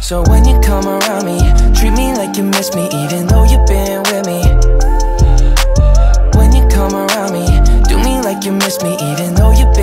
So when you come around me Treat me like you miss me even though you've been with me. When you come around me Do me like you miss me even though you've